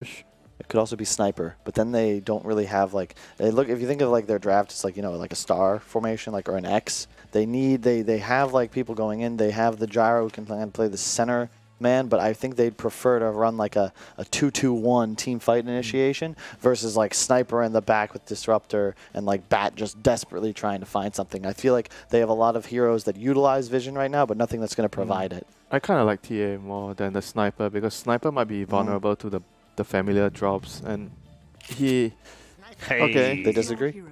It could also be sniper, but then they don't really have like they look. If you think of like their draft, it's like you know like a star formation, like or an X. They need they they have like people going in. They have the gyro who can play, play the center man, but I think they'd prefer to run like a a two two one team fight mm. initiation versus like sniper in the back with disruptor and like bat just desperately trying to find something. I feel like they have a lot of heroes that utilize vision right now, but nothing that's going to mm. provide it. I kind of like TA more than the sniper because sniper might be mm. vulnerable to the the familiar drops and he Hey. Okay, they disagree.